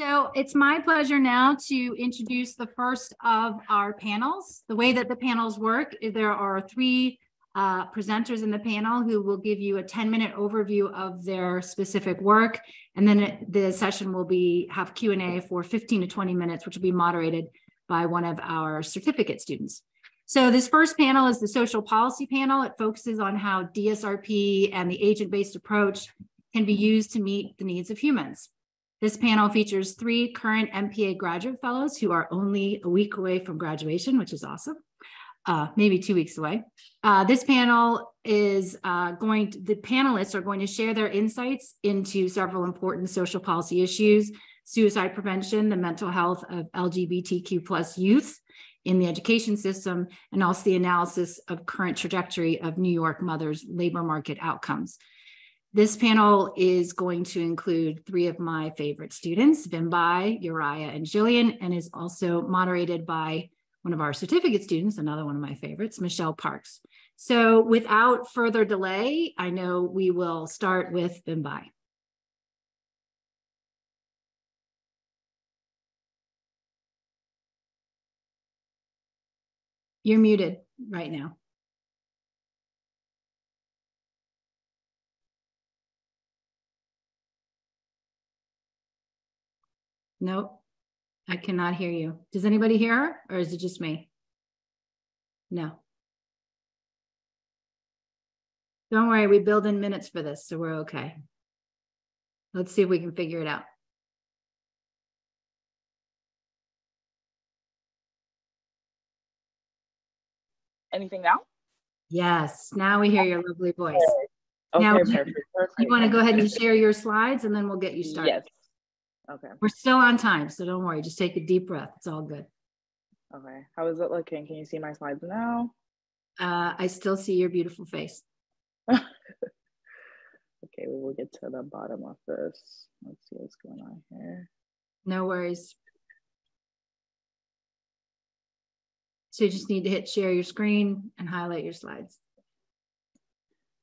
So it's my pleasure now to introduce the first of our panels. The way that the panels work, is there are three uh, presenters in the panel who will give you a 10 minute overview of their specific work. And then the session will be have Q&A for 15 to 20 minutes, which will be moderated by one of our certificate students. So this first panel is the social policy panel. It focuses on how DSRP and the agent-based approach can be used to meet the needs of humans. This panel features three current MPA graduate fellows who are only a week away from graduation, which is awesome uh, maybe two weeks away. Uh, this panel is uh, going to, the panelists are going to share their insights into several important social policy issues, suicide prevention, the mental health of LGBTQ plus youth in the education system, and also the analysis of current trajectory of New York mothers' labor market outcomes. This panel is going to include three of my favorite students, Vimbai, Uriah, and Jillian, and is also moderated by one of our certificate students, another one of my favorites, Michelle Parks. So without further delay, I know we will start with Vimbai. You're muted right now. Nope. I cannot hear you. Does anybody hear her or is it just me? No. Don't worry, we build in minutes for this, so we're okay. Let's see if we can figure it out. Anything now? Yes, now we hear your lovely voice. Okay, now, perfect, perfect, you want to go ahead and share your slides and then we'll get you started. Yes. Okay. We're still on time, so don't worry. Just take a deep breath. It's all good. Okay. How is it looking? Can you see my slides now? Uh, I still see your beautiful face. okay, we will get to the bottom of this. Let's see what's going on here. No worries. So you just need to hit share your screen and highlight your slides.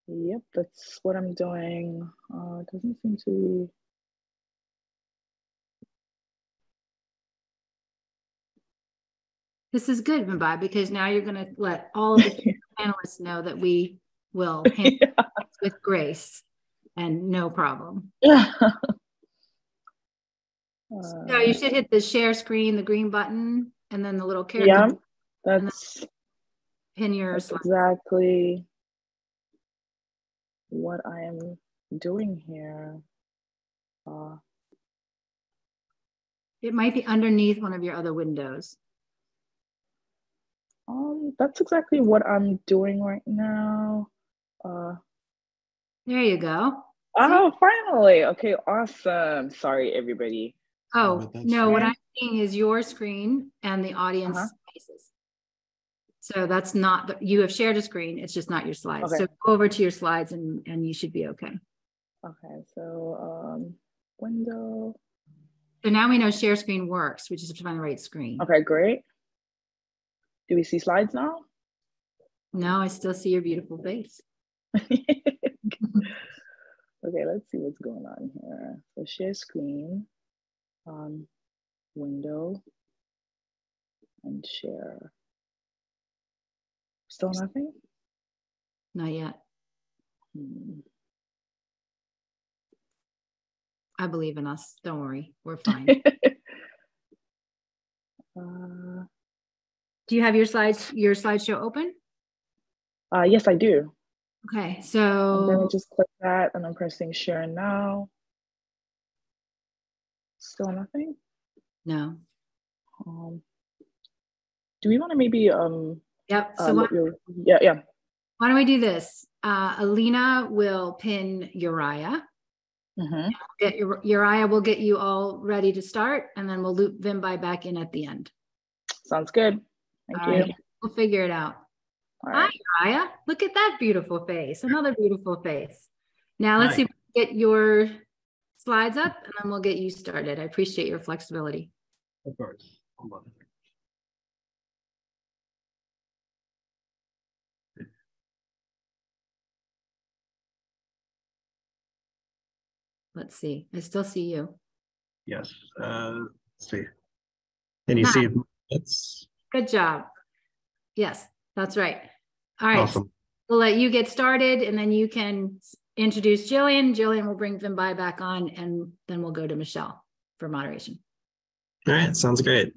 Yep, that's what I'm doing. Uh, it doesn't seem to be This is good, Vimbai, because now you're going to let all of the panelists know that we will handle yeah. with grace and no problem. Yeah. so you should hit the share screen, the green button, and then the little character. Yeah, that's pin your that's exactly what I am doing here. Uh, it might be underneath one of your other windows. That's exactly what I'm doing right now. Uh, there you go. Oh, finally. Okay, awesome. Sorry, everybody. Oh, no, what I'm seeing is your screen and the audience uh-huh. faces. So that's not, the, you have shared a screen, it's just not your slides. Okay. So go over to your slides and, and you should be okay. Okay, so um, window. So now we know share screen works. We just have to find the right screen. Okay, great. Do we see slides now? No, I still see your beautiful face. okay, let's see what's going on here. So share screen, um, window, and share. Still nothing? Not yet. Hmm. I believe in us. Don't worry. We're fine. uh, do you have your slides, your slideshow open? Uh, yes, I do. Okay, so then I just click that and I'm pressing share now. Still nothing? No. Um, do we want to maybe um Yep. Uh, so uh, your, yeah, yeah. Why don't we do this? Uh, Alina will pin Uriah. Mm-hmm. Get Uriah will get you all ready to start, and then we'll loop Vimbai back in at the end. Sounds good. Thank All you. Right. We'll figure it out. All Hi, Raya. Look at that beautiful face. Another beautiful face. Now let's Hi. see if we get your slides up and then we'll get you started. I appreciate your flexibility. Of course. Let's see. I still see you. Yes. Uh, let's see. Can you see it's good job. Yes, that's right. All right. Awesome. We'll let you get started and then you can introduce Jillian. Jillian will bring Vimbai back on and then we'll go to Michelle for moderation. All right, sounds great.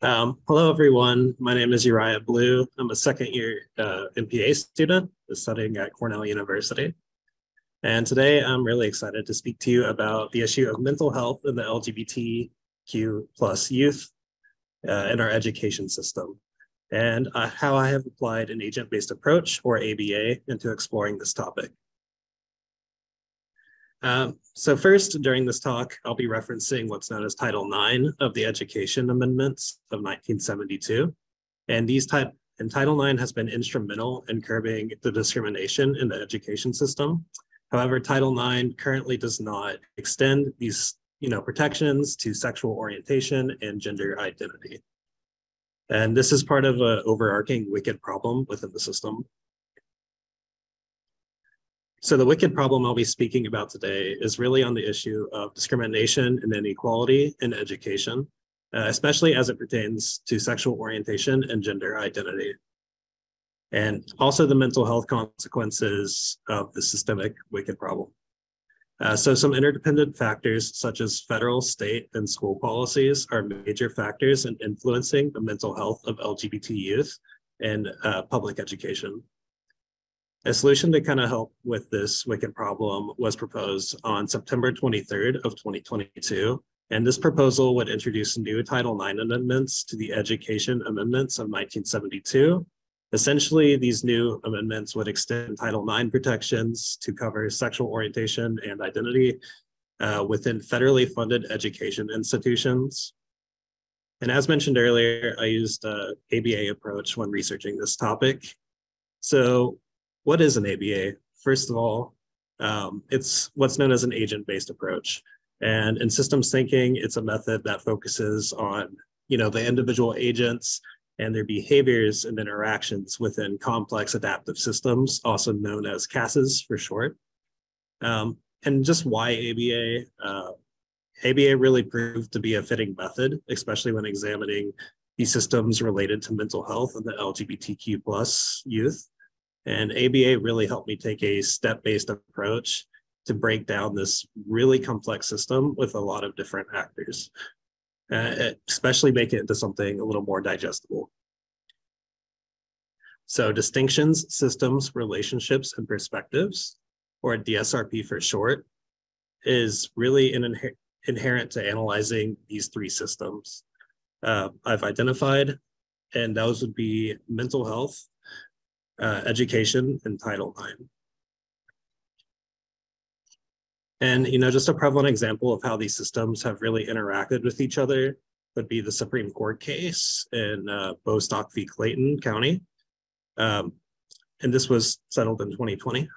Um, hello, everyone. My name is Uriah Blue. I'm a second year uh, MPA student studying at Cornell University. And today I'm really excited to speak to you about the issue of mental health in the LGBTQ plus youth uh, in our education system and uh, how I have applied an agent-based approach or ABA into exploring this topic. Um, so first, during this talk, I'll be referencing what's known as Title IX of the Education Amendments of 1972. And these type and Title IX has been instrumental in curbing the discrimination in the education system. However, Title IX currently does not extend these you know, protections to sexual orientation and gender identity. And this is part of an overarching wicked problem within the system. So the wicked problem I'll be speaking about today is really on the issue of discrimination and inequality in education, uh, especially as it pertains to sexual orientation and gender identity. And also the mental health consequences of the systemic wicked problem. Uh, so some interdependent factors such as federal, state, and school policies are major factors in influencing the mental health of LGBT youth and uh, public education. A solution to kind of help with this wicked problem was proposed on September 23rd of 2022. And this proposal would introduce new Title IX amendments to the Education Amendments of 1972. Essentially, these new amendments would extend Title IX protections to cover sexual orientation and identity uh, within federally funded education institutions. And as mentioned earlier, I used a ABA approach when researching this topic. So what is an ABA? First of all, um, it's what's known as an agent-based approach. And in systems thinking, it's a method that focuses on, you know, the individual agents and their behaviors and interactions within complex adaptive systems, also known as CASs for short. Um, and just why ABA? Uh, ABA really proved to be a fitting method, especially when examining these systems related to mental health and the LGBTQ plus youth. And ABA really helped me take a step-based approach to break down this really complex system with a lot of different actors, uh, especially make it into something a little more digestible. So distinctions, systems, relationships, and perspectives, or DSRP for short, is really an inher inherent to analyzing these three systems. Uh, I've identified, and those would be mental health, uh, education and Title IX. And you know, just a prevalent example of how these systems have really interacted with each other would be the Supreme Court case in uh, Bostock v. Clayton County. Um, and this was settled in 2020.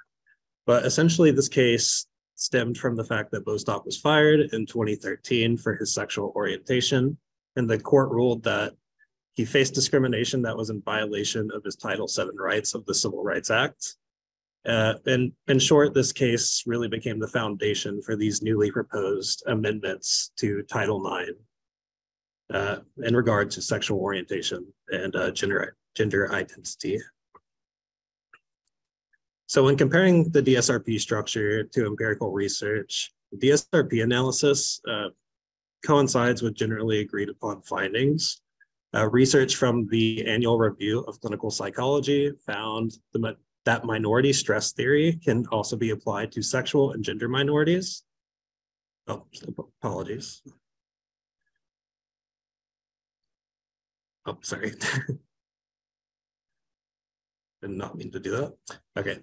But essentially, this case stemmed from the fact that Bostock was fired in 2013 for his sexual orientation. And the court ruled that he faced discrimination that was in violation of his Title VII rights of the Civil Rights Act. Uh, and in short, this case really became the foundation for these newly proposed amendments to Title IX uh, in regard to sexual orientation and uh, gender, gender identity. So when comparing the DSRP structure to empirical research, DSRP analysis uh, coincides with generally agreed upon findings uh, research from the annual review of clinical psychology found the, that minority stress theory can also be applied to sexual and gender minorities. Oh, apologies. Oh, sorry. Did not mean to do that. Okay.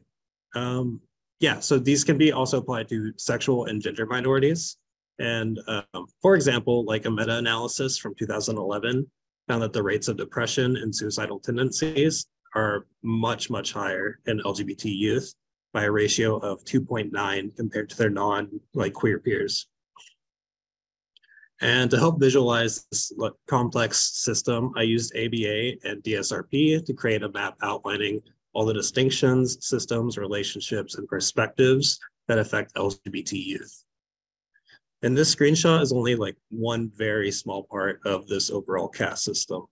Um, yeah, so these can be also applied to sexual and gender minorities. And um, for example, like a meta-analysis from 2011 found that the rates of depression and suicidal tendencies are much, much higher in LGBT youth by a ratio of 2.9 compared to their non like queer peers. And to help visualize this complex system, I used ABA and DSRP to create a map outlining all the distinctions, systems, relationships, and perspectives that affect LGBT youth. And this screenshot is only like one very small part of this overall CAS system.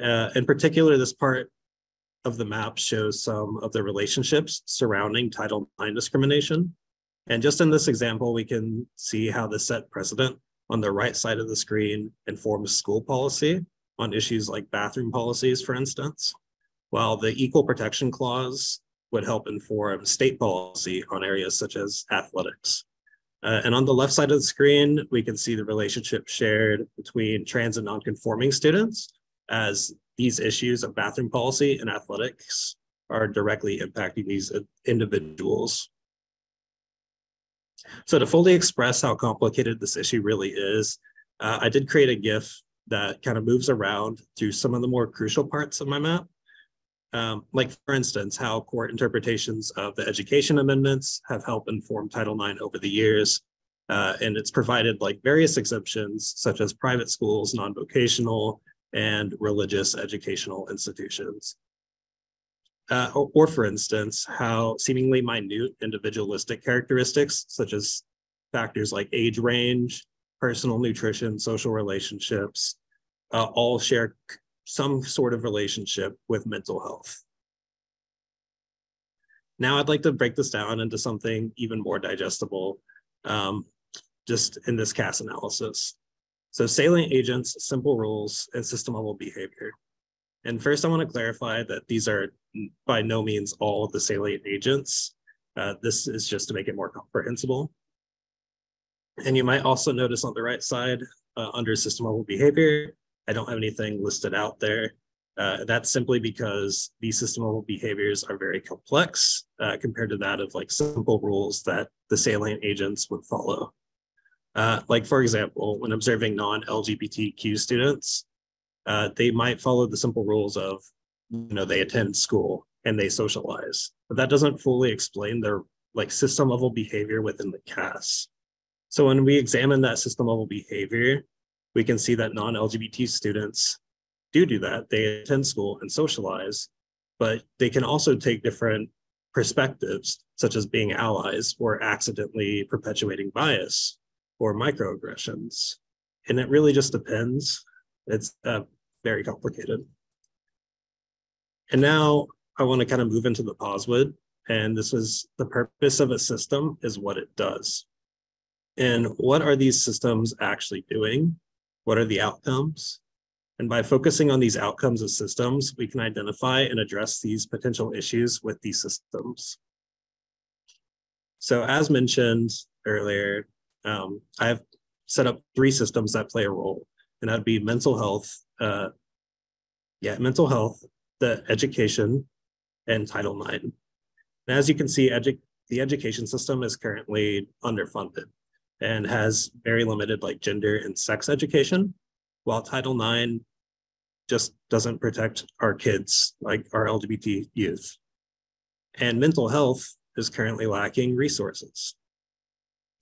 Uh, in particular, this part of the map shows some of the relationships surrounding Title IX discrimination. And just in this example, we can see how the set precedent on the right side of the screen informs school policy on issues like bathroom policies, for instance, while the equal protection clause would help inform state policy on areas such as athletics. Uh, and on the left side of the screen, we can see the relationship shared between trans and nonconforming students as these issues of bathroom policy and athletics are directly impacting these individuals. So to fully express how complicated this issue really is, uh, I did create a GIF that kind of moves around through some of the more crucial parts of my map. Um, like for instance, how court interpretations of the education amendments have helped inform Title IX over the years. Uh, and it's provided like various exemptions such as private schools, non-vocational, and religious educational institutions. Uh, or, or, for instance, how seemingly minute individualistic characteristics such as factors like age range, personal nutrition, social relationships, uh, all share some sort of relationship with mental health. Now I'd like to break this down into something even more digestible, um, just in this CAS analysis. So salient agents, simple rules, and system level behavior. And first I wanna clarify that these are by no means all of the salient agents. Uh, this is just to make it more comprehensible. And you might also notice on the right side, uh, under system level behavior, I don't have anything listed out there. Uh, that's simply because these system level behaviors are very complex uh, compared to that of like simple rules that the salient agents would follow. Uh, like for example, when observing non-LGBTQ students, uh, they might follow the simple rules of, you know, they attend school and they socialize, but that doesn't fully explain their like system level behavior within the CAS. So when we examine that system level behavior, we can see that non-LGBT students do do that. They attend school and socialize, but they can also take different perspectives, such as being allies or accidentally perpetuating bias or microaggressions. And it really just depends. It's uh, very complicated. And now I want to kind of move into the POSWID. And this is the purpose of a system is what it does. And what are these systems actually doing? What are the outcomes? And by focusing on these outcomes of systems, we can identify and address these potential issues with these systems. So as mentioned earlier, um, I've set up three systems that play a role, and that'd be mental health, uh, yeah, mental health, the education, and Title IX. And as you can see, edu the education system is currently underfunded and has very limited like gender and sex education, while Title IX just doesn't protect our kids, like our LGBT youth. And mental health is currently lacking resources.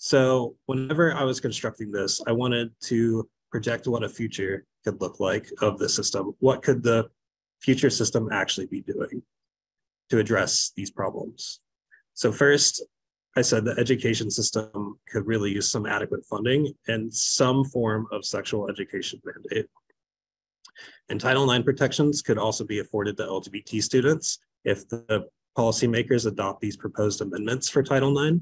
So whenever I was constructing this, I wanted to project what a future could look like of the system. What could the future system actually be doing to address these problems? So first, I said the education system could really use some adequate funding and some form of sexual education mandate. And Title IX protections could also be afforded to LGBT students if the policymakers adopt these proposed amendments for Title IX.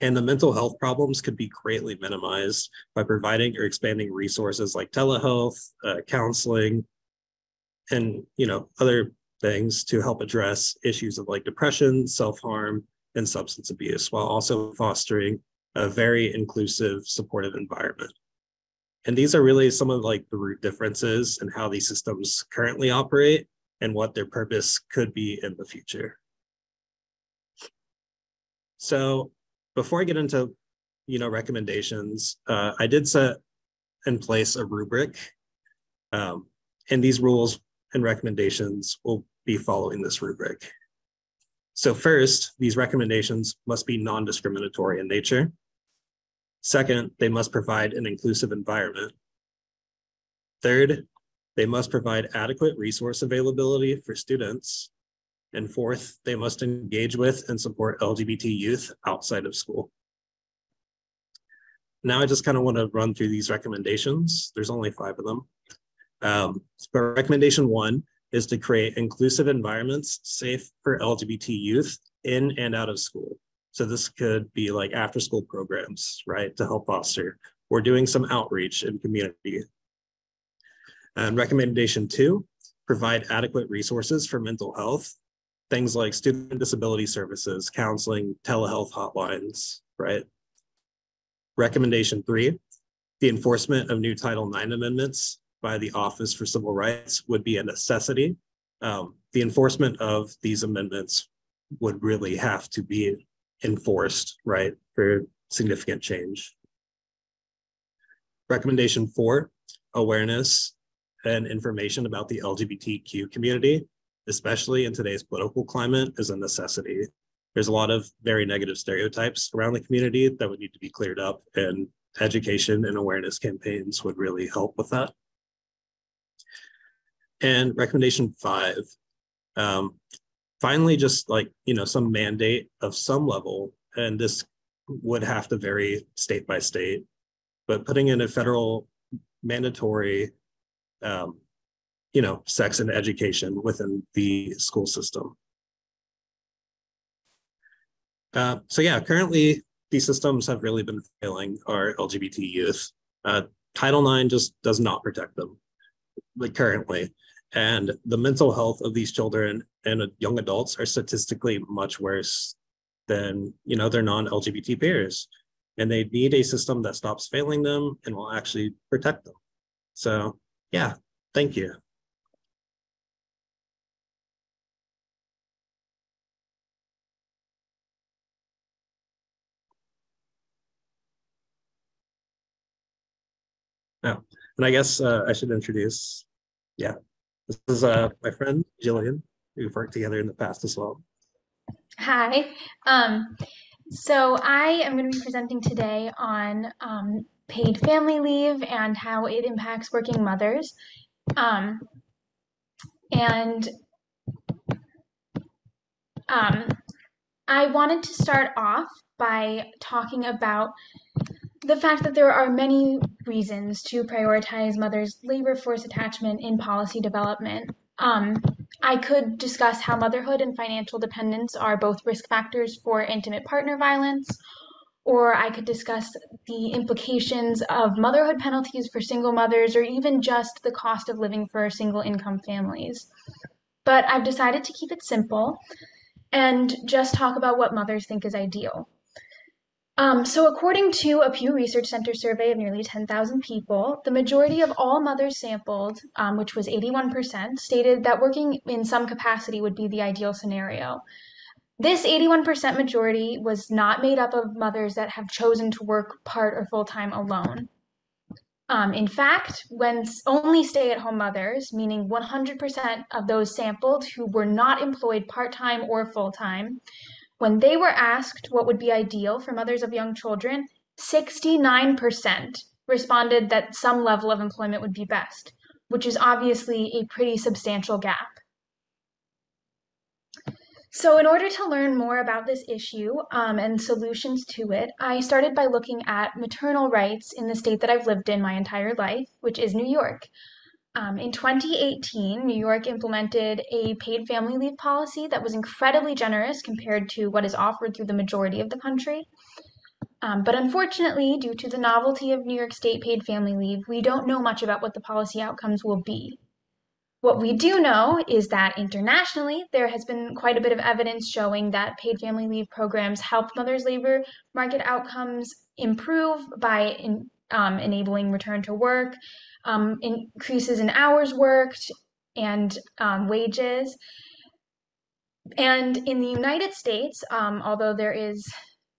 And the mental health problems could be greatly minimized by providing or expanding resources like telehealth, uh, counseling, and you know other things to help address issues of like depression, self-harm, and substance abuse, while also fostering a very inclusive, supportive environment. And these are really some of like the root differences in how these systems currently operate and what their purpose could be in the future. So before I get into, you know, recommendations, uh, I did set in place a rubric um, and these rules and recommendations will be following this rubric. So first, these recommendations must be non-discriminatory in nature. Second, they must provide an inclusive environment. Third, they must provide adequate resource availability for students. And fourth, they must engage with and support LGBT youth outside of school. now I just kind of want to run through these recommendations. There's only five of them. Um, but recommendation one is to create inclusive environments safe for LGBT youth in and out of school. So this could be like after school programs, right, to help foster. We're doing some outreach in community. And recommendation two, provide adequate resources for mental health, things like student disability services, counseling, telehealth hotlines, right? Recommendation three, the enforcement of new Title IX amendments by the Office for Civil Rights would be a necessity. Um, the enforcement of these amendments would really have to be enforced, right, for significant change. Recommendation four, awareness and information about the LGBTQ community, especially in today's political climate, is a necessity. There's a lot of very negative stereotypes around the community that would need to be cleared up, and education and awareness campaigns would really help with that. And recommendation five, um, finally, just like, you know, some mandate of some level, and this would have to vary state by state, but putting in a federal mandatory, um, you know, sex and education within the school system. Uh, so yeah, currently these systems have really been failing our LGBT youth. Uh, Title IX just does not protect them, like currently. And the mental health of these children and young adults are statistically much worse than you know their non-LGBT peers. And they need a system that stops failing them and will actually protect them. So yeah, thank you. Oh, and I guess uh, I should introduce, yeah, this is uh, my friend Jillian. We've worked together in the past as well. Hi. Um, so I am going to be presenting today on um, paid family leave and how it impacts working mothers. Um, and um, I wanted to start off by talking about the fact that there are many reasons to prioritize mothers' labor force attachment in policy development. Um, I could discuss how motherhood and financial dependence are both risk factors for intimate partner violence, or I could discuss the implications of motherhood penalties for single mothers, or even just the cost of living for single income families. But I've decided to keep it simple and just talk about what mothers think is ideal. Um, so, according to a Pew Research Center survey of nearly 10,000 people, the majority of all mothers sampled, um, which was 81%, stated that working in some capacity would be the ideal scenario. This 81% majority was not made up of mothers that have chosen to work part or full time alone. Um, in fact, when only stay at home mothers, meaning 100% of those sampled who were not employed part time or full time, when they were asked what would be ideal for mothers of young children, 69% responded that some level of employment would be best, which is obviously a pretty substantial gap. So, in order to learn more about this issue um, and solutions to it, I started by looking at maternal rights in the state that I've lived in my entire life, which is New York. Um, in 2018, New York implemented a paid family leave policy that was incredibly generous compared to what is offered through the majority of the country. Um, but unfortunately, due to the novelty of New York State paid family leave, we don't know much about what the policy outcomes will be. What we do know is that internationally, there has been quite a bit of evidence showing that paid family leave programs help mothers' labor market outcomes improve by in, um, enabling return to work, um, increases in hours worked and um, wages. And in the United States, um, although there is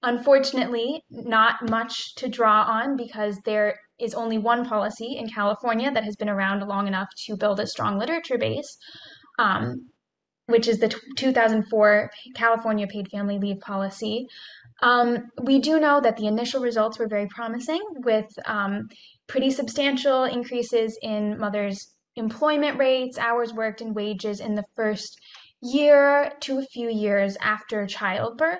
unfortunately not much to draw on because there is only one policy in California that has been around long enough to build a strong literature base, um, which is the 2004 California Paid Family Leave Policy. Um, we do know that the initial results were very promising with um, pretty substantial increases in mothers' employment rates, hours worked, and wages in the first year to a few years after childbirth.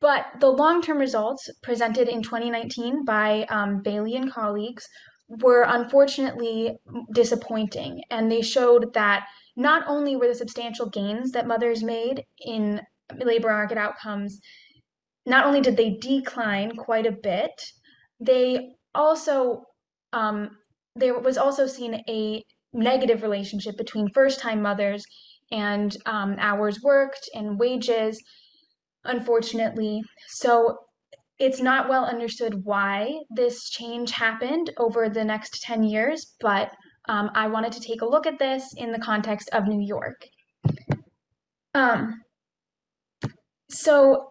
But the long term results presented in 2019 by um, Bailey and colleagues were unfortunately disappointing. And they showed that not only were the substantial gains that mothers made in labor market outcomes, not only did they decline quite a bit, they also um, there was also seen a negative relationship between first time mothers and um, hours worked and wages, unfortunately. So it's not well understood why this change happened over the next 10 years, but um, I wanted to take a look at this in the context of New York. Um, so,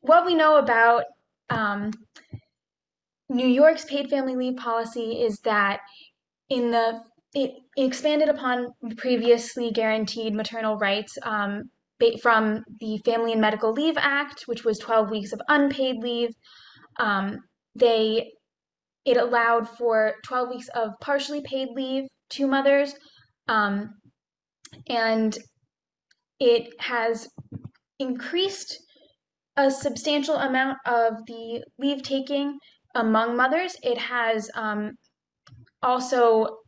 what we know about um, New York's paid family leave policy is that in the it expanded upon previously guaranteed maternal rights um, from the Family and Medical Leave Act, which was 12 weeks of unpaid leave. Um, they it allowed for 12 weeks of partially paid leave to mothers, um, and it has increased a substantial amount of the leave taking among mothers. It has um, also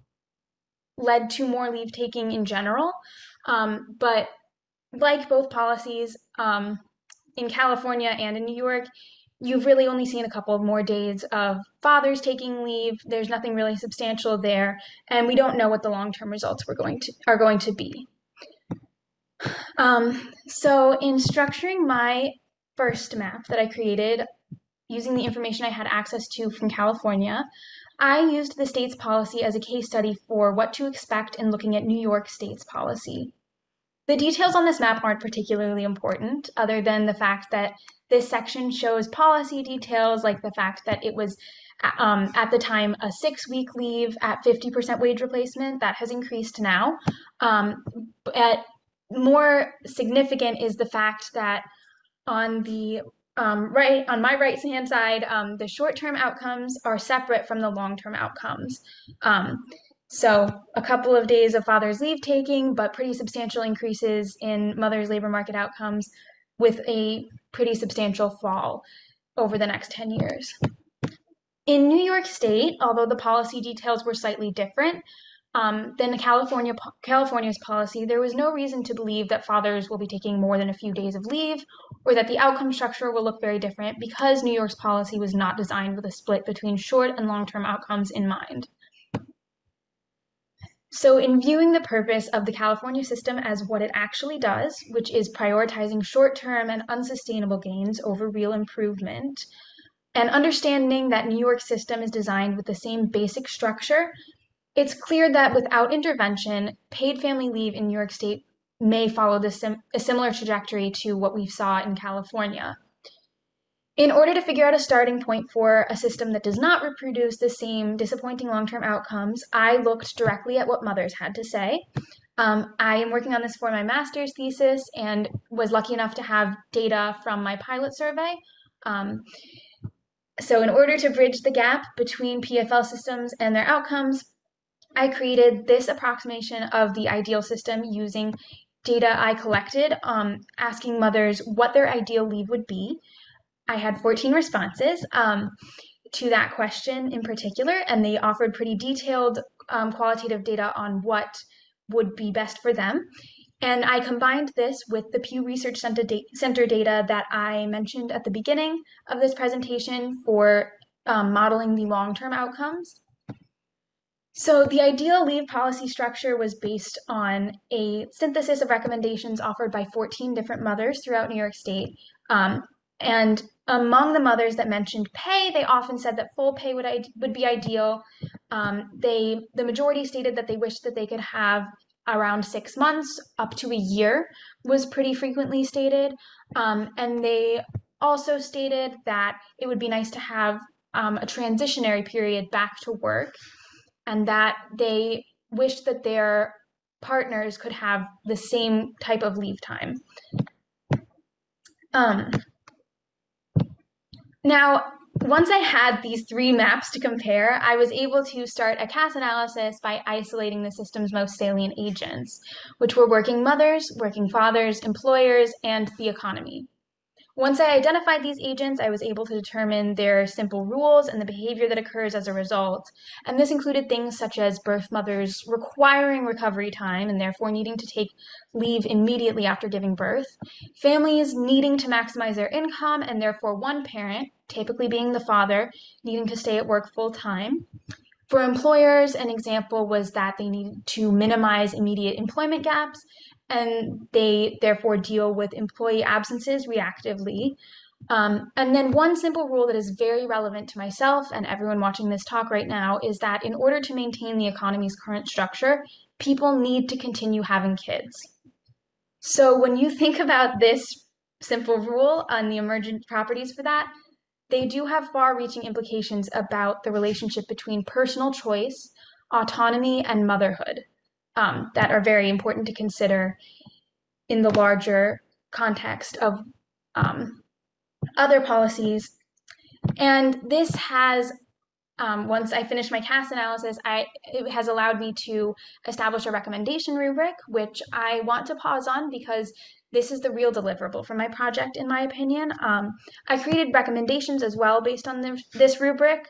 led to more leave taking in general. Um, but like both policies um, in California and in New York, you've really only seen a couple of more days of fathers taking leave. There's nothing really substantial there, and we don't know what the long-term results we're going to are going to be. Um, so in structuring my first map that I created using the information I had access to from California, I used the state's policy as a case study for what to expect in looking at New York State's policy. The details on this map aren't particularly important, other than the fact that this section shows policy details, like the fact that it was um, at the time a six week leave at 50% wage replacement. That has increased now. Um, but more significant is the fact that on the um, right on my right hand side, um, the short term outcomes are separate from the long term outcomes. Um, so a couple of days of father's leave taking, but pretty substantial increases in mother's labor market outcomes with a pretty substantial fall over the next 10 years. In New York State, although the policy details were slightly different, um, than California California's policy, there was no reason to believe that fathers will be taking more than a few days of leave, or that the outcome structure will look very different because New York's policy was not designed with a split between short and long-term outcomes in mind. So, in viewing the purpose of the California system as what it actually does, which is prioritizing short term and unsustainable gains over real improvement, and understanding that New York's system is designed with the same basic structure it's clear that without intervention, paid family leave in New York State may follow sim- a similar trajectory to what we saw in California. In order to figure out a starting point for a system that does not reproduce the same disappointing long term outcomes, I looked directly at what mothers had to say. Um, I am working on this for my master's thesis and was lucky enough to have data from my pilot survey. Um, so, in order to bridge the gap between PFL systems and their outcomes, I created this approximation of the ideal system using data I collected, um, asking mothers what their ideal leave would be. I had 14 responses um, to that question in particular, and they offered pretty detailed um, qualitative data on what would be best for them. And I combined this with the Pew Research Center, da- Center data that I mentioned at the beginning of this presentation for um, modeling the long term outcomes. So, the ideal leave policy structure was based on a synthesis of recommendations offered by 14 different mothers throughout New York State. Um, and among the mothers that mentioned pay, they often said that full pay would, would be ideal. Um, they, the majority stated that they wished that they could have around six months up to a year was pretty frequently stated. Um, and they also stated that it would be nice to have um, a transitionary period back to work and that they wish that their partners could have the same type of leave time. Um, now, once I had these three maps to compare, I was able to start a CAS analysis by isolating the system's most salient agents, which were working mothers, working fathers, employers, and the economy. Once I identified these agents, I was able to determine their simple rules and the behavior that occurs as a result. And this included things such as birth mothers requiring recovery time and therefore needing to take leave immediately after giving birth, families needing to maximize their income and therefore one parent, typically being the father, needing to stay at work full time. For employers, an example was that they needed to minimize immediate employment gaps and they therefore deal with employee absences reactively. Um, and then one simple rule that is very relevant to myself and everyone watching this talk right now is that in order to maintain the economy's current structure, people need to continue having kids. So when you think about this simple rule and the emergent properties for that, they do have far reaching implications about the relationship between personal choice, autonomy, and motherhood um, that are very important to consider in the larger context of um, other policies. And this has, um, once I finish my CAS analysis, I, it has allowed me to establish a recommendation rubric, which I want to pause on because this is the real deliverable for my project, in my opinion. Um, I created recommendations as well based on the, this rubric,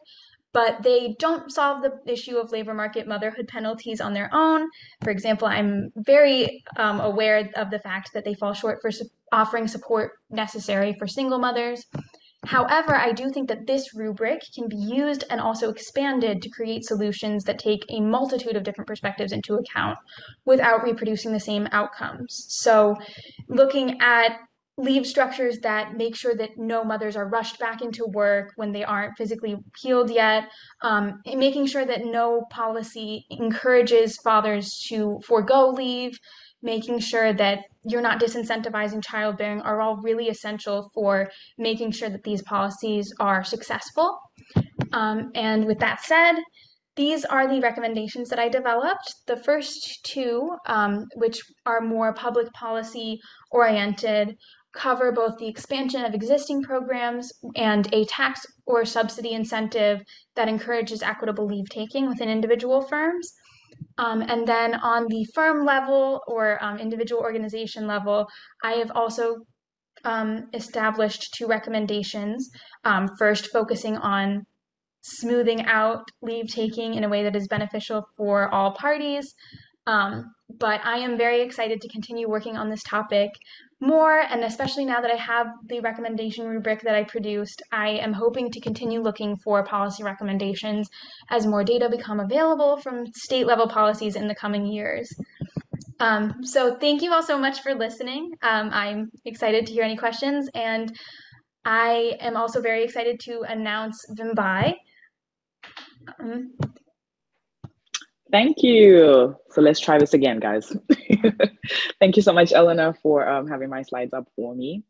but they don't solve the issue of labor market motherhood penalties on their own. For example, I'm very um, aware of the fact that they fall short for su- offering support necessary for single mothers. However, I do think that this rubric can be used and also expanded to create solutions that take a multitude of different perspectives into account without reproducing the same outcomes. So, looking at leave structures that make sure that no mothers are rushed back into work when they aren't physically healed yet, um, making sure that no policy encourages fathers to forego leave, making sure that you're not disincentivizing childbearing are all really essential for making sure that these policies are successful. Um, and with that said, these are the recommendations that I developed. The first two, um, which are more public policy oriented, cover both the expansion of existing programs and a tax or subsidy incentive that encourages equitable leave taking within individual firms. Um, and then on the firm level or um, individual organization level, I have also um, established two recommendations. Um, first, focusing on smoothing out leave taking in a way that is beneficial for all parties. Um, but I am very excited to continue working on this topic more, and especially now that I have the recommendation rubric that I produced, I am hoping to continue looking for policy recommendations as more data become available from state level policies in the coming years. Um, so thank you all so much for listening. Um, I'm excited to hear any questions, and I am also very excited to announce Vimbai. Um, Thank you. So let's try this again, guys. Thank you so much, Eleanor, for um, having my slides up for me.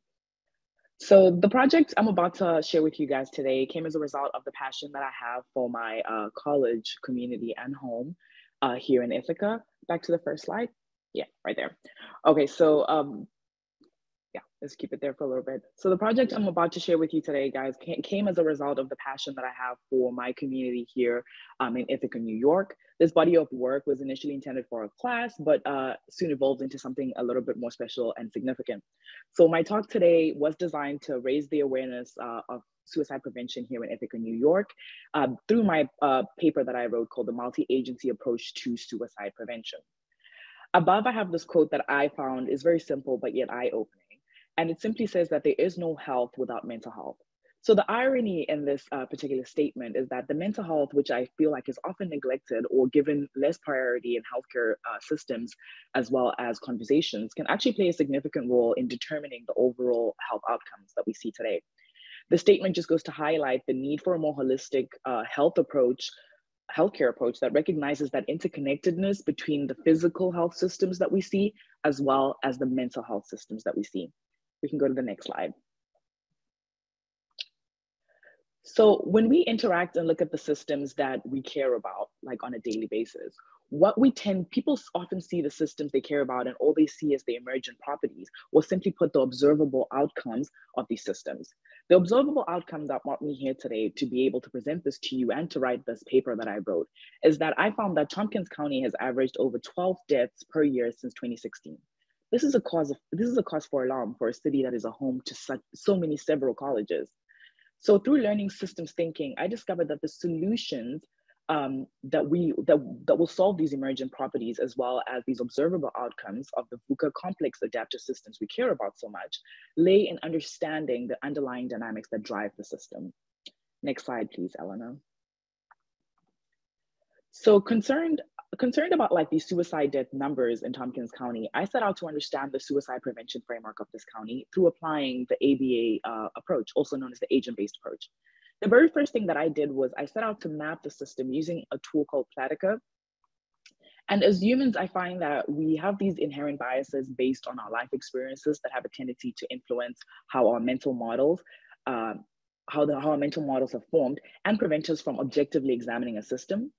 So the project I'm about to share with you guys today came as a result of the passion that I have for my uh, college, community, and home uh, here in Ithaca. Back to the first slide. Yeah, right there. Okay, so um, yeah, let's keep it there for a little bit. So the project I'm about to share with you today, guys, came as a result of the passion that I have for my community here um, in Ithaca, New York. This body of work was initially intended for a class, but uh, soon evolved into something a little bit more special and significant. So my talk today was designed to raise the awareness uh, of suicide prevention here in Ithaca, New York, uh, through my uh, paper that I wrote called The Multi-Agency Approach to Suicide Prevention. Above, I have this quote that I found is very simple, but yet eye-opening. And it simply says that there is no health without mental health. So the irony in this uh, particular statement is that the mental health, which I feel like is often neglected or given less priority in healthcare uh, systems, as well as conversations, can actually play a significant role in determining the overall health outcomes that we see today. The statement just goes to highlight the need for a more holistic uh, health approach, healthcare approach that recognizes that interconnectedness between the physical health systems that we see, as well as the mental health systems that we see. We can go to the next slide. So when we interact and look at the systems that we care about, like on a daily basis, what we tend, people often see the systems they care about and all they see is the emergent properties, or simply put the observable outcomes of these systems. The observable outcome that brought me here today to be able to present this to you and to write this paper that I wrote is that I found that Tompkins County has averaged over 12 deaths per year since 2016. This is a cause of this is a cause for alarm for a city that is a home to such so many several colleges. So through learning systems thinking, I discovered that the solutions um, that we that, that will solve these emergent properties as well as these observable outcomes of the VUCA complex adaptive systems we care about so much lay in understanding the underlying dynamics that drive the system. Next slide, please, Eleanor. So concerned concerned about like these suicide death numbers in Tompkins County, I set out to understand the suicide prevention framework of this county through applying the ABA uh, approach, also known as the agent-based approach. The very first thing that I did was I set out to map the system using a tool called Plectica. And as humans, I find that we have these inherent biases based on our life experiences that have a tendency to influence how our mental models, uh, how, the, how our mental models are formed and prevent us from objectively examining a system.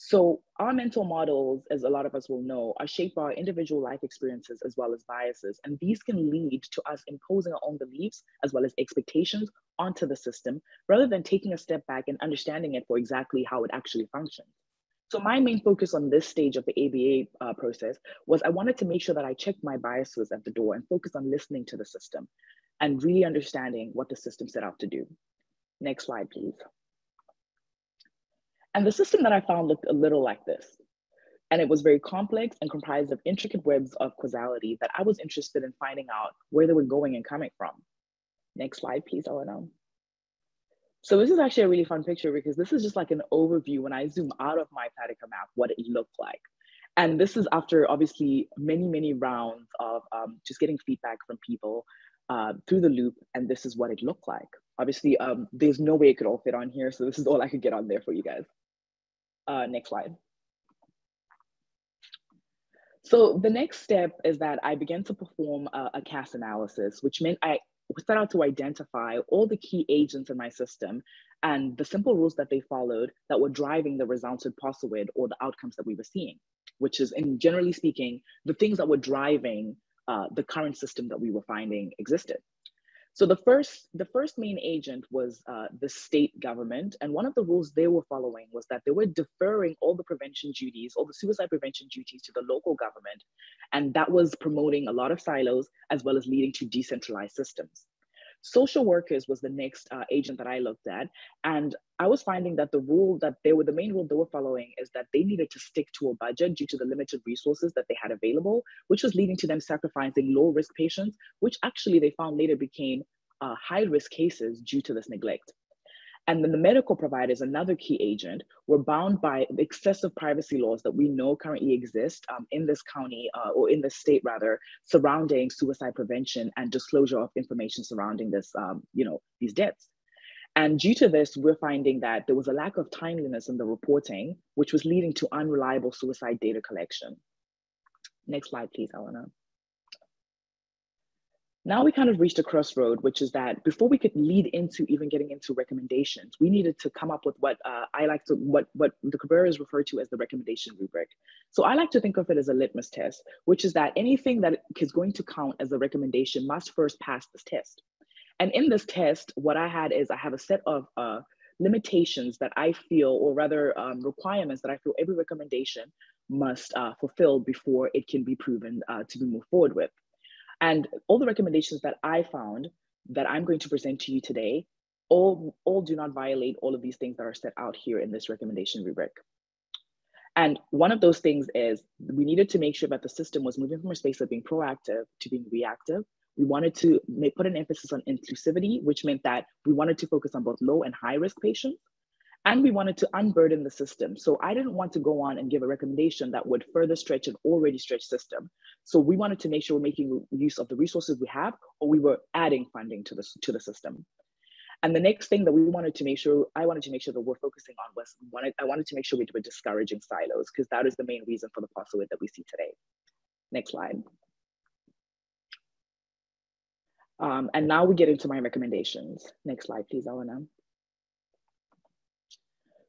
So our mental models, as a lot of us will know, are shaped by our individual life experiences as well as biases. And these can lead to us imposing our own beliefs as well as expectations onto the system rather than taking a step back and understanding it for exactly how it actually functions. So my main focus on this stage of the ABA uh, process was I wanted to make sure that I checked my biases at the door and focus on listening to the system and really understanding what the system set out to do. Next slide, please. And the system that I found looked a little like this. And it was very complex and comprised of intricate webs of causality that I was interested in finding out where they were going and coming from. Next slide, please, Elena. So this is actually a really fun picture because this is just like an overview when I zoom out of my Plectica map, what it looked like. And this is after obviously many, many rounds of um, just getting feedback from people uh, through the loop. And this is what it looked like. Obviously, um, there's no way it could all fit on here. So this is all I could get on there for you guys. Uh, next slide. So the next step is that I began to perform a, a CAS analysis, which meant I set out to identify all the key agents in my system and the simple rules that they followed that were driving the resulted POSIWID or the outcomes that we were seeing, which is, in generally speaking, the things that were driving uh, the current system that we were finding existed. So the first, the first main agent was uh, the state government. And one of the rules they were following was that they were deferring all the prevention duties, all the suicide prevention duties to the local government. And that was promoting a lot of silos as well as leading to decentralized systems. Social workers was the next uh, agent that I looked at. And I was finding that the rule that they were, the main rule they were following is that they needed to stick to a budget due to the limited resources that they had available, which was leading to them sacrificing low risk patients, which actually they found later became uh, high risk cases due to this neglect. And then the medical providers, another key agent, were bound by excessive privacy laws that we know currently exist um, in this county uh, or in the state rather, surrounding suicide prevention and disclosure of information surrounding this, um, you know, these deaths. And due to this, we're finding that there was a lack of timeliness in the reporting, which was leading to unreliable suicide data collection. Next slide, please, Eleanor. Now we kind of reached a crossroad, which is that before we could lead into even getting into recommendations, we needed to come up with what uh, I like to, what, what the Cabrera's refer to as the recommendation rubric. So I like to think of it as a litmus test, which is that anything that is going to count as a recommendation must first pass this test. And in this test, what I had is I have a set of uh, limitations that I feel, or rather um, requirements that I feel every recommendation must uh, fulfill before it can be proven uh, to be moved forward with. And all the recommendations that I found that I'm going to present to you today, all, all do not violate all of these things that are set out here in this recommendation rubric. And one of those things is we needed to make sure that the system was moving from a space of being proactive to being reactive. We wanted to make, put an emphasis on inclusivity, which meant that we wanted to focus on both low and high risk patients and we wanted to unburden the system. So I didn't want to go on and give a recommendation that would further stretch an already stretched system. So we wanted to make sure we're making use of the resources we have, or we were adding funding to the, to the system. And the next thing that we wanted to make sure, I wanted to make sure that we're focusing on was, wanted, I wanted to make sure we were discouraging silos, because that is the main reason for the POSIWID that we see today. Next slide. Um, and now we get into my recommendations. Next slide, please, Elena.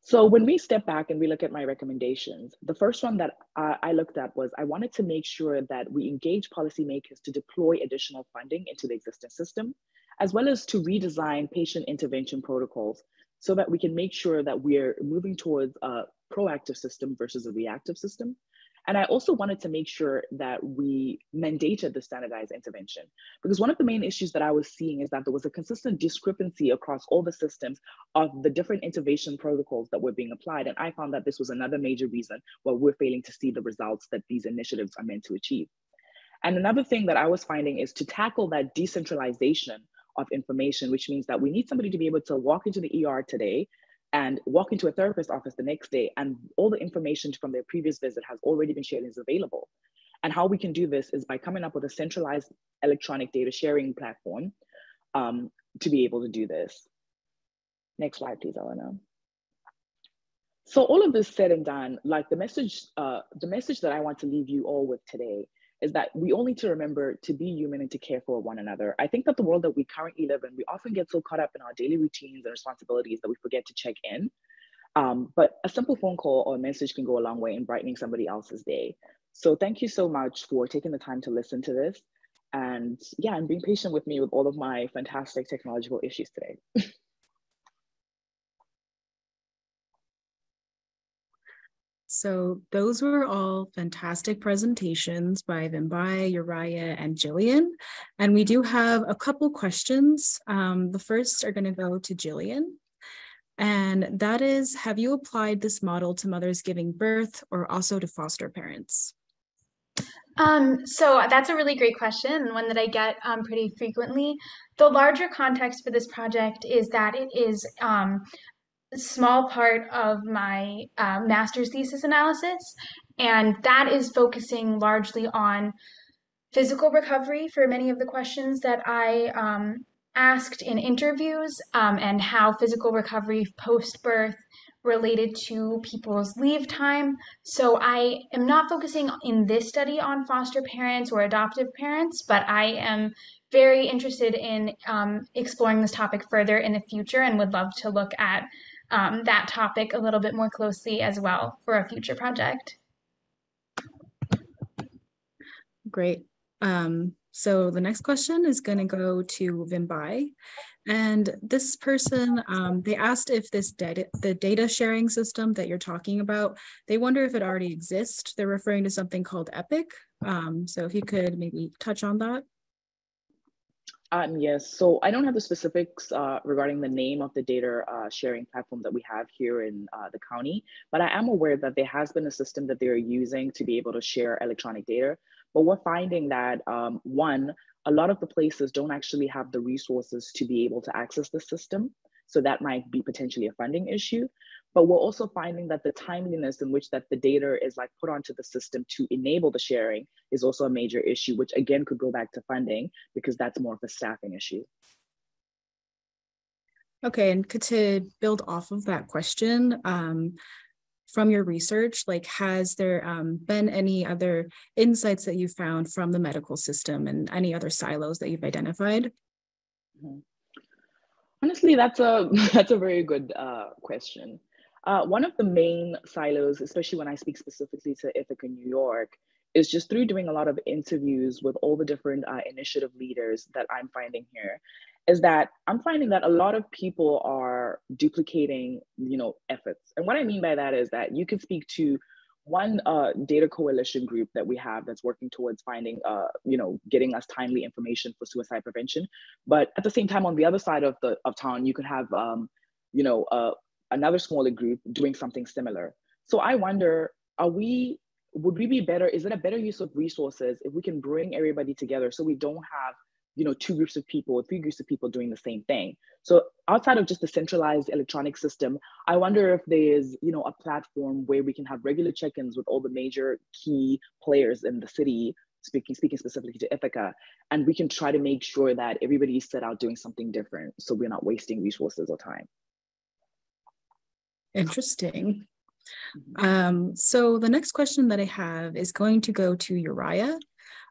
So when we step back and we look at my recommendations, the first one that I, looked at was I wanted to make sure that we engage policymakers to deploy additional funding into the existing system, as well as to redesign patient intervention protocols so that we can make sure that we're moving towards a proactive system versus a reactive system. And I also wanted to make sure that we mandated the standardized intervention because one of the main issues that I was seeing is that there was a consistent discrepancy across all the systems of the different intervention protocols that were being applied. And I found that this was another major reason why we're failing to see the results that these initiatives are meant to achieve. And another thing that I was finding is to tackle that decentralization of information, which means that we need somebody to be able to walk into the ER today and walk into a therapist's office the next day and all the information from their previous visit has already been shared and is available. And how we can do this is by coming up with a centralized electronic data sharing platform um, to be able to do this. Next slide, please, Elena. So all of this said and done, like the message, uh, the message that I want to leave you all with today is that we all need to remember to be human and to care for one another. I think that the world that we currently live in, we often get so caught up in our daily routines and responsibilities that we forget to check in. Um, but a simple phone call or message can go a long way in brightening somebody else's day. So thank you so much for taking the time to listen to this. And yeah, and being patient with me with all of my fantastic technological issues today. So those were all fantastic presentations by Vimbai, Uriah, and Jillian. And we do have a couple questions. Um, the first are gonna go to Jillian. And that is, have you applied this model to mothers giving birth or also to foster parents? Um, so that's a really great question one that I get um, pretty frequently. The larger context for this project is that it is um, small part of my uh, master's thesis analysis, and that is focusing largely on physical recovery for many of the questions that I um, asked in interviews um, and how physical recovery post birth related to people's leave time. So I am not focusing in this study on foster parents or adoptive parents, but I am very interested in um, exploring this topic further in the future and would love to look at um, that topic a little bit more closely as well for a future project. Great. Um, so the next question is going to go to Vimbai. And this person, um, they asked if this data, the data sharing system that you're talking about, they wonder if it already exists. They're referring to something called EPIC. Um, so if you could maybe touch on that. Um, yes, so I don't have the specifics uh, regarding the name of the data uh, sharing platform that we have here in uh, the county, but I am aware that there has been a system that they're using to be able to share electronic data. But we're finding that um, one, a lot of the places don't actually have the resources to be able to access the system. So that might be potentially a funding issue. But we're also finding that the timeliness in which that the data is like put onto the system to enable the sharing is also a major issue, which again could go back to funding because that's more of a staffing issue. Okay, and to build off of that question, um, from your research, like has there um, been any other insights that you found from the medical system and any other silos that you've identified? Mm -hmm. Honestly, that's a that's a very good uh, question. Uh, one of the main silos, especially when I speak specifically to Ithaca, New York, is just through doing a lot of interviews with all the different uh, initiative leaders that I'm finding here, is that I'm finding that a lot of people are duplicating, you know, efforts. And what I mean by that is that you can speak to one uh, data coalition group that we have that's working towards finding, uh, you know, getting us timely information for suicide prevention. But at the same time, on the other side of the of town, you could have, um, you know, uh, another smaller group doing something similar. So I wonder, are we? Would we be better? Is it a better use of resources if we can bring everybody together so we don't have you know, two groups of people or three groups of people doing the same thing. So outside of just the centralized electronic system, I wonder if there's, you know, a platform where we can have regular check-ins with all the major key players in the city, speaking speaking specifically to Ithaca, and we can try to make sure that everybody's set out doing something different so we're not wasting resources or time. Interesting. Mm-hmm. Um, so the next question that I have is going to go to Uriah.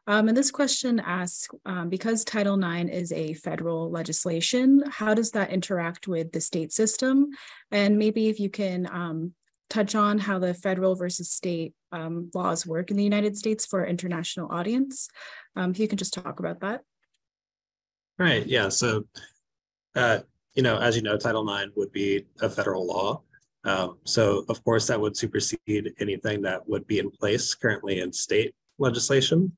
Um, and this question asks, um, because Title IX is a federal legislation, how does that interact with the state system? And maybe if you can um, touch on how the federal versus state um, laws work in the United States for our international audience. Um, if you can just talk about that. Right, yeah, so, uh, you know, as you know, Title IX would be a federal law. Um, so of course that would supersede anything that would be in place currently in state legislation.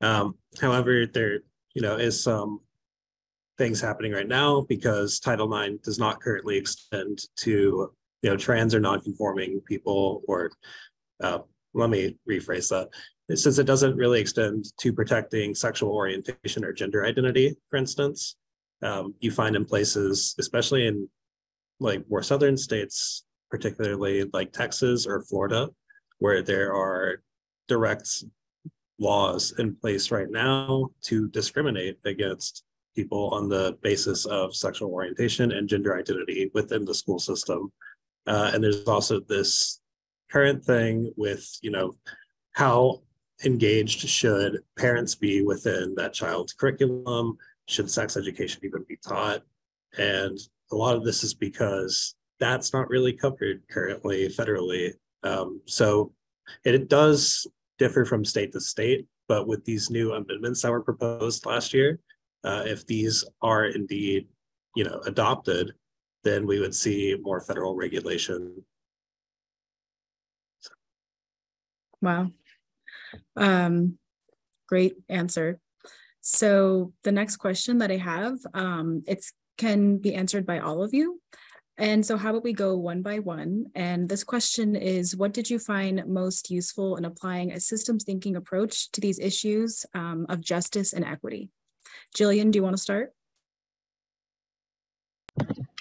Um, however, there you know is some things happening right now because Title IX does not currently extend to you know trans or non-conforming people or uh, let me rephrase that since it doesn't really extend to protecting sexual orientation or gender identity for instance um, you find in places especially in like more southern states particularly like texas or florida where there are direct laws in place right now to discriminate against people on the basis of sexual orientation and gender identity within the school system. Uh, and there's also this current thing with, you know, how engaged should parents be within that child's curriculum? Should sex education even be taught? And a lot of this is because that's not really covered currently federally. Um, so it, it does differ from state to state, but with these new amendments that were proposed last year, uh, if these are indeed, you know, adopted, then we would see more federal regulation. Wow. Um, great answer. So the next question that I have, um, it's can be answered by all of you. And so how about we go one by one? And this question is, what did you find most useful in applying a systems thinking approach to these issues um, of justice and equity? Jillian, do you want to start?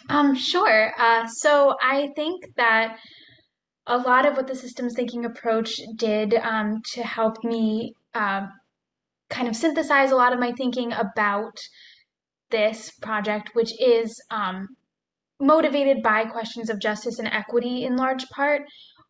Um, sure. Uh, so I think that a lot of what the systems thinking approach did um, to help me uh, kind of synthesize a lot of my thinking about this project, which is um, motivated by questions of justice and equity in large part,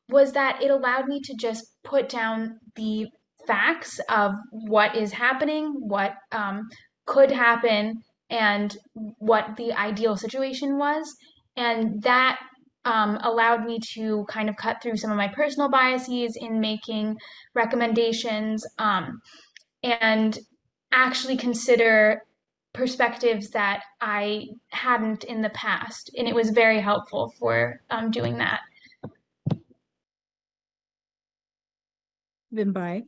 was that it allowed me to just put down the facts of what is happening, what um, could happen and what the ideal situation was. And that um, allowed me to kind of cut through some of my personal biases in making recommendations um, and actually consider perspectives that I hadn't in the past. And it was very helpful for um, doing that. Vimbai.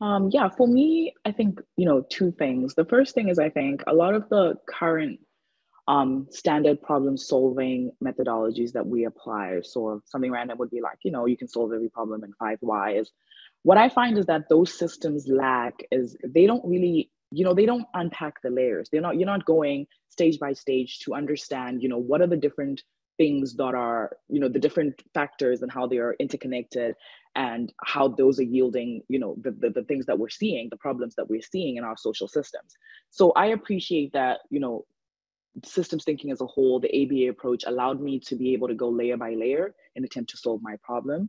Um, yeah, for me, I think, you know, two things. The first thing is I think a lot of the current um, standard problem solving methodologies that we apply, so something random would be like, you know, you can solve every problem in five whys. What I find is that those systems lack is they don't really, you know, they don't unpack the layers. They're not, you're not going stage by stage to understand, you know, what are the different things that are, you know, the different factors and how they are interconnected and how those are yielding, you know, the, the, the things that we're seeing, the problems that we're seeing in our social systems. So I appreciate that, you know, systems thinking as a whole, the ABA approach allowed me to be able to go layer by layer and attempt to solve my problem.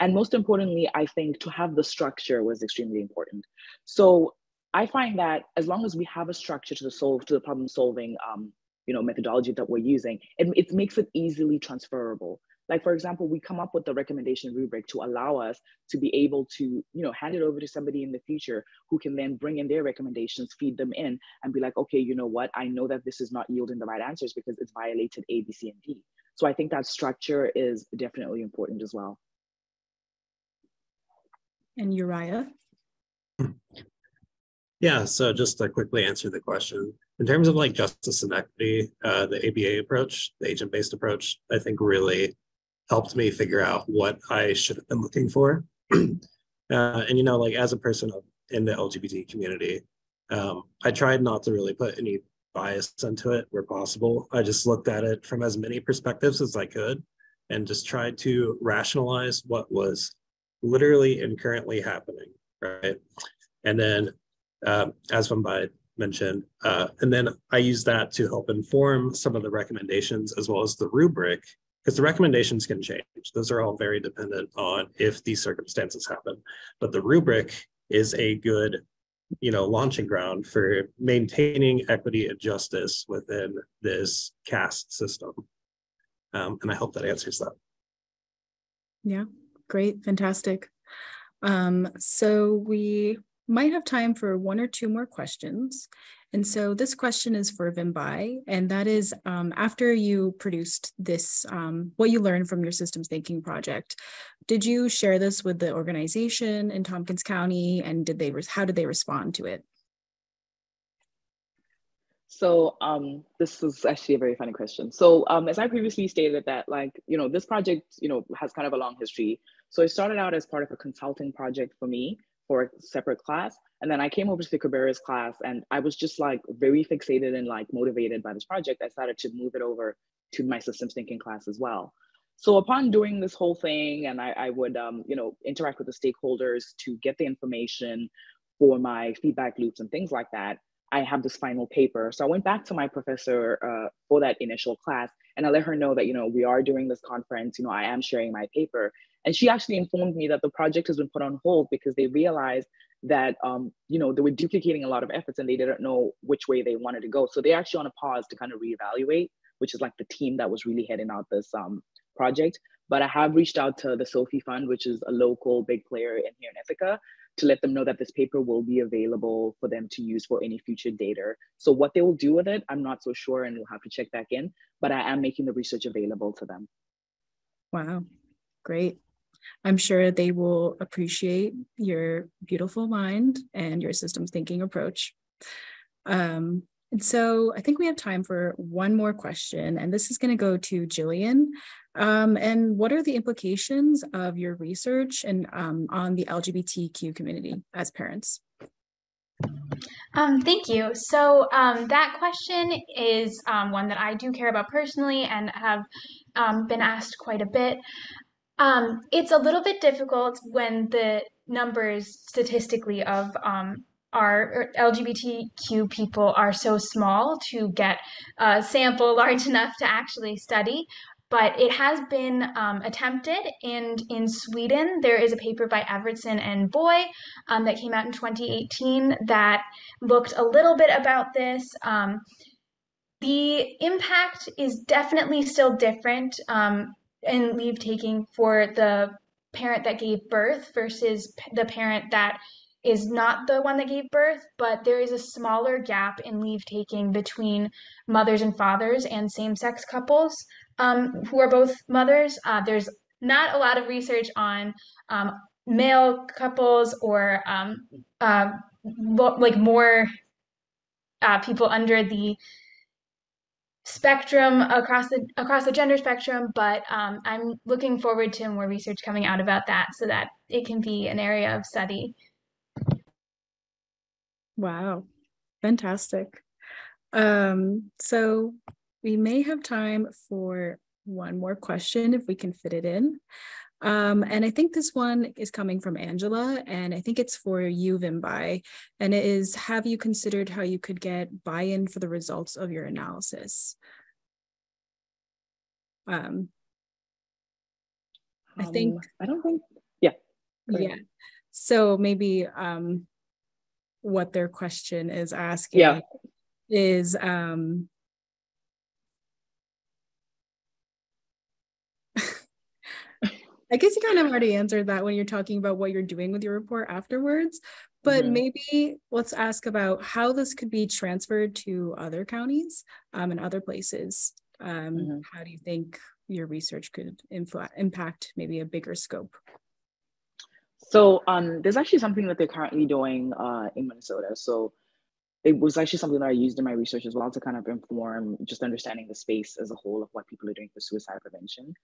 And most importantly, I think to have the structure was extremely important. So I find that as long as we have a structure to the solve to the problem solving um, you know methodology that we're using it, it makes it easily transferable. Like for example we come up with the recommendation rubric to allow us to be able to you know hand it over to somebody in the future who can then bring in their recommendations feed them in and be like okay you know what? I know that this is not yielding the right answers because it's violated a b c and d. So i think that structure is definitely important as well. And uriah yeah so just to quickly answer the question in terms of like justice and equity, uh, the ABA approach, the agent-based approach, I think really helped me figure out what I should have been looking for. uh, and you know, like as a person in the LGBT community, um, I tried not to really put any bias into it where possible. I just looked at it from as many perspectives as I could and just tried to rationalize what was literally and currently happening, right? And then, um, as Vimbai mentioned. Uh, and then I use that to help inform some of the recommendations as well as the rubric, because the recommendations can change. Those are all very dependent on if these circumstances happen. But the rubric is a good you know launching ground for maintaining equity and justice within this CAS system um, and i hope that answers that yeah great fantastic um, so we might have time for one or two more questions. And so this question is for Vimbai, and that is um, after you produced this, um, what you learned from your systems thinking project, did you share this with the organization in Tompkins County and did they, how did they respond to it? So um, this is actually a very funny question. So um, as I previously stated that like, you know, this project, you know, has kind of a long history. So it started out as part of a consulting project for me for a separate class. And then I came over to the Cabrera class and I was just like very fixated and like motivated by this project. I started to move it over to my systems thinking class as well. So upon doing this whole thing and I, I would, um, you know, interact with the stakeholders to get the information for my feedback loops and things like that, I have this final paper. So I went back to my professor uh, for that initial class and I let her know that, you know, we are doing this conference, you know, I am sharing my paper. And she actually informed me that the project has been put on hold because they realized that, um, you know, they were duplicating a lot of efforts and they didn't know which way they wanted to go. So they're actually on a pause to kind of reevaluate, which is like the team that was really heading out this um, project. But I have reached out to the Sophie Fund, which is a local big player in here in Ithaca, to let them know that this paper will be available for them to use for any future data. So what they will do with it, I'm not so sure and we'll have to check back in, but I am making the research available to them. Wow, great. I'm sure they will appreciate your beautiful mind and your systems thinking approach. Um, and so I think we have time for one more question, and this is going to go to Jillian. Um, and what are the implications of your research and um, on the LGBTQ community as parents? Um, thank you. So um, that question is um, one that I do care about personally and have um, been asked quite a bit. Um, it's a little bit difficult when the numbers statistically of um, our LGBTQ people are so small to get a sample large enough to actually study. But it has been um, attempted, and in Sweden, there is a paper by Evertsson and Boye um, that came out in 2018 that looked a little bit about this. Um, the impact is definitely still different in leave taking for the parent that gave birth versus the parent that is not the one that gave birth, but there is a smaller gap in leave taking between mothers and fathers and same sex couples um, who are both mothers. Uh, there's not a lot of research on um, male couples or um, uh, like more uh, people under the spectrum across the across the gender spectrum but um, i'm looking forward to more research coming out about that so that it can be an area of study. Wow. Fantastic. Um, so we may have time for one more question if we can fit it in um, and I think this one is coming from Angela, and I think it's for you, Vimbai. And it is Have you considered how you could get buy in for the results of your analysis? Um, I think, um, I don't think, yeah. Yeah. So maybe um, what their question is asking yeah. is um, I guess you kind of already answered that when you're talking about what you're doing with your report afterwards. But mm-hmm. maybe let's ask about how this could be transferred to other counties um, and other places. Um, mm-hmm. How do you think your research could influ- impact maybe a bigger scope? So um, there's actually something that they're currently doing uh, in Minnesota. So it was actually something that I used in my research as well to kind of inform just understanding the space as a whole of what people are doing for suicide prevention.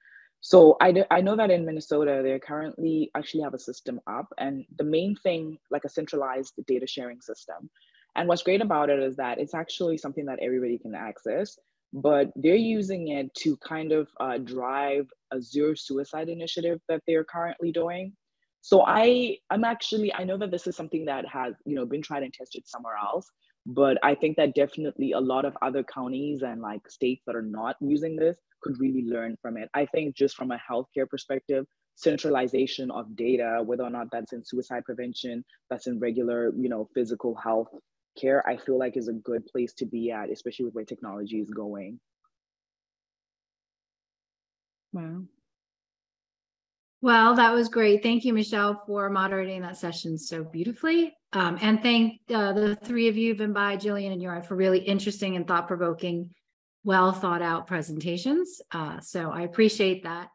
So I, I know that in Minnesota, they currently actually have a system up and the main thing, like a centralized data sharing system. And what's great about it is that it's actually something that everybody can access, but they're using it to kind of uh, drive a zero suicide initiative that they're currently doing. So I, I'm actually, I know that this is something that has, you know, been tried and tested somewhere else, but I think that definitely a lot of other counties and like states that are not using this could really learn from it. I think just from a healthcare perspective, centralization of data, whether or not that's in suicide prevention, that's in regular, you know, physical health care, I feel like is a good place to be at, especially with where technology is going. Wow. Well, that was great. Thank you, Michelle, for moderating that session so beautifully. Um, and thank uh, the three of you, Vimbai, Jillian, and Yuri, for really interesting and thought provoking, well thought out presentations. Uh, so I appreciate that.